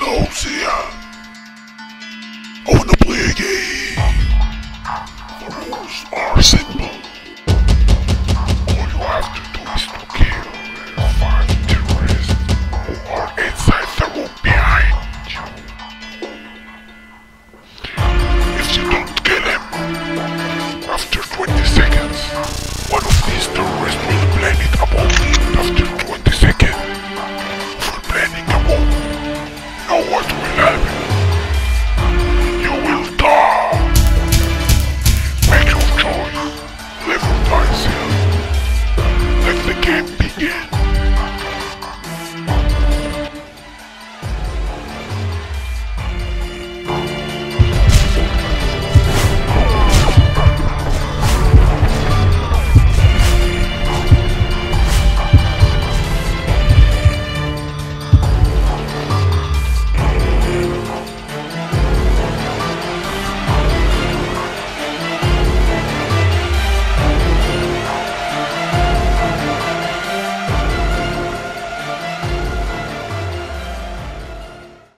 Nosia.